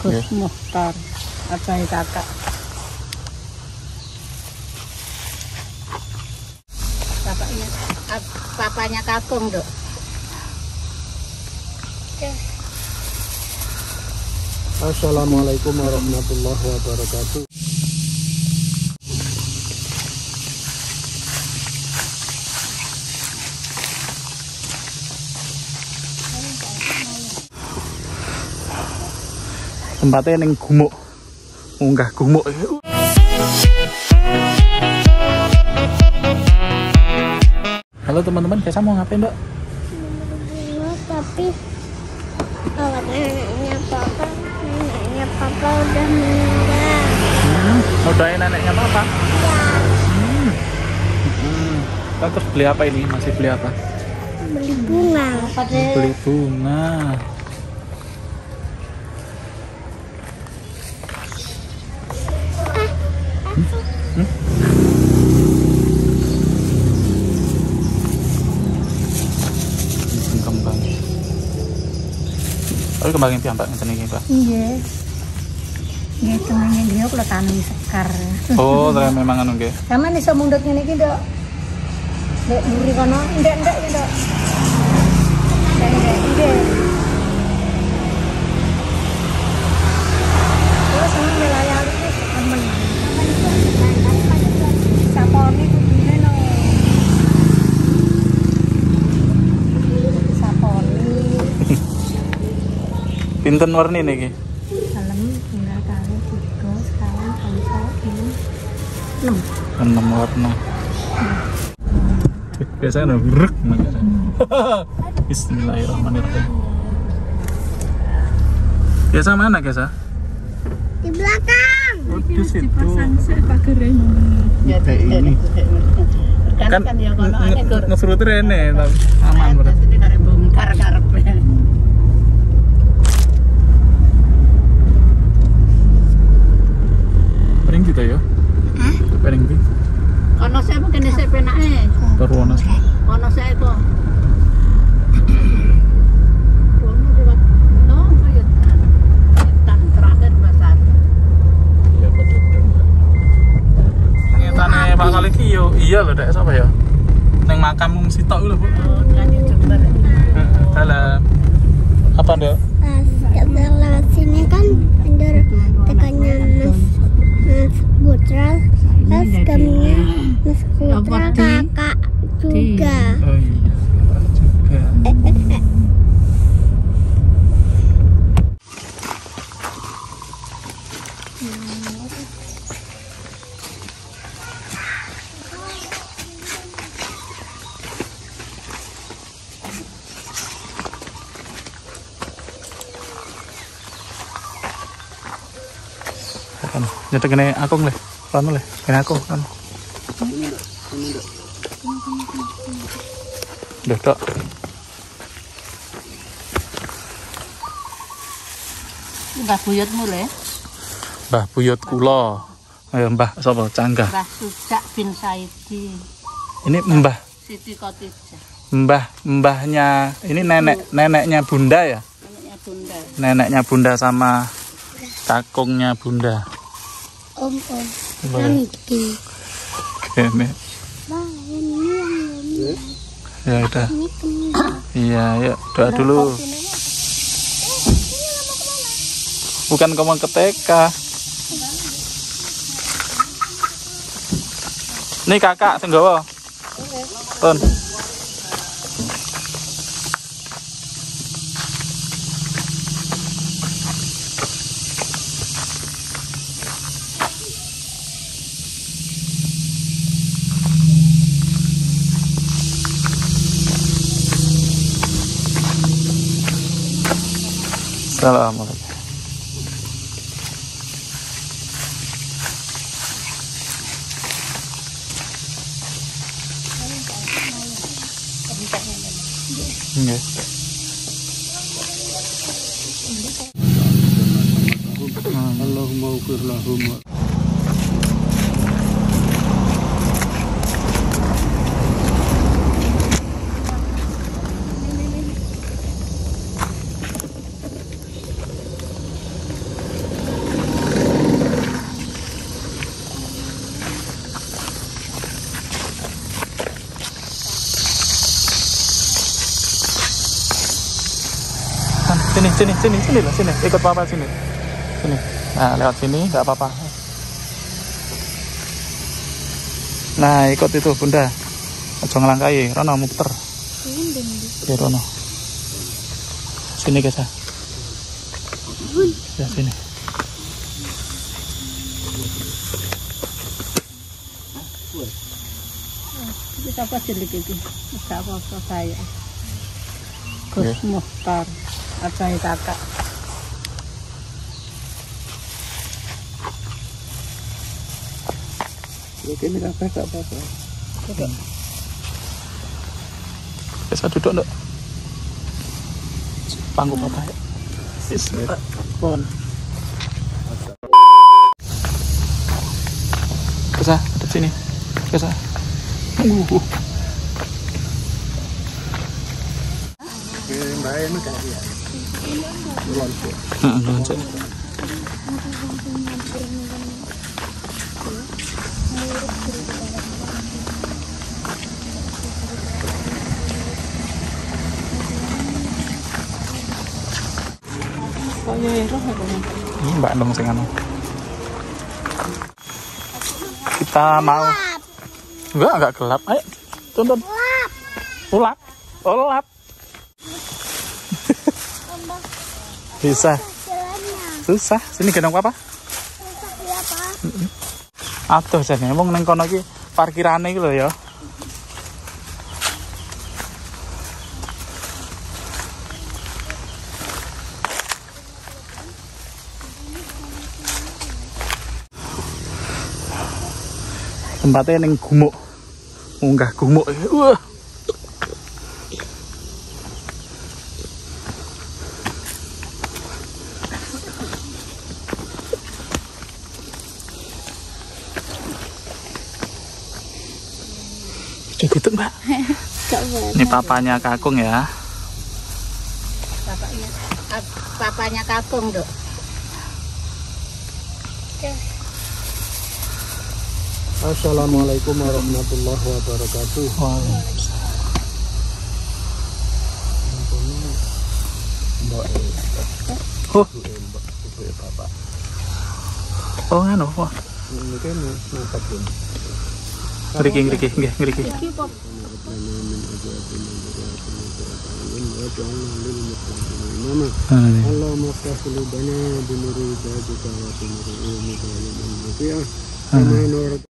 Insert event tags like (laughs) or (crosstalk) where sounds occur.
Gus Nggih. Muhtar abai kakak bapaknya ap- papanya kakung dok Assalamualaikum warahmatullahi wabarakatuh. Tempatnya neng gumuk, munggah gumuk. Halo teman-teman, Kesa mau ngapain mbak? Tapi kalau neneknya papa neneknya papa udah meninggal Hmm, udahin neneknya papa. Hmm. Hmm. Kan terus beli apa ini? Masih beli apa? beli bunga Beli bunga. Oh, kembang impian Mbak, ngeten iki, Mbak. iya Nggih tenangnya dia kalau tanam sekar. Oh, ternyata memang anu nggih. Sama nih so mundut ngene iki, Dok. Dek buri kono, ndek ndek ya, Dok. Ndek ndek Pinten warni niki? Salam tinggal kali tiga sekarang konsol ini. Enam. enam warna. Biasanya ada brek makanya (laughs) Bismillahirrahmanirrahim. Biasa mana biasa di belakang. Oh, di situ. Ya, ini kan kan ya ane gur. ngesuruti rene tapi aman berarti. Ini karep bongkar karepe. paling kita ya paling di Kono saya mungkin saya penake. Tarwana sih Kono saya kok. Kono juga. Oh, kayak tan terakhir pasar. iya betul Nyetane Pak Kali ki yo. Iya loh dek siapa ya? Neng makam mung sitok lho Bu. Oh, kan dalam. Apa dok pas sebelah sini kan ada tekannya mas mas putra terus kaminya mas putra kakak juga. Oh iya juga. Kan kan leh kene akong kan Udah tok Mbah buyutmu le. Mbah Buyut kula ayo Mbah sapa canggah Mbah Sujak bin Saidi. ini Mbah Siti Khotijah. Mbah mbahnya ini nenek neneknya Bunda ya Anaknya Bunda. neneknya Bunda sama kakungnya Bunda om om Boleh. nanti yang ya udah. iya yuk doa dulu. bukan kamu ke TK ini kakak tenggawa Ton Assalamualaikum. Allahumma ufir Sini, sini, sini, sini lah, sini. Ikut papa sini. Sini. Nah, lewat sini, nggak apa-apa. Nah, ikut itu bunda. Ojo ngelangkai, Rono muter. Ya Rono. Sini guys ya. Ya sini. Kita apa cilik iki? Enggak apa-apa saya. Oke. Gus Muhtar. Ada kakak. Oke, ini apa tak apa-apa. Bisa duduk dok. Pangku papa ya. Bismillah. Pon. Bisa, ada sini. Bisa. Uh. Oke, mbak ini kan ya. Ha, luan cek. Mbak dong sing anu. Kita mau Enggak, enggak gelap. Ayo, tonton. Gelap. Gelap. Oh, gelap. Bisa. Susah. Sini gendong Pak. Aduh, jane wong ning kono iki parkirane iki lho ya. Tempatnya ning gumuk. Munggah gumuk. Wah. Kayak gitu, Mbak. Ini papanya Kakung ya. Papanya kakung, Dok. Assalamualaikum warahmatullahi wabarakatuh. Oh. Oh, nganu. Wah, Ini kan ngriki ngriki nggih ngriki Allahumma ah,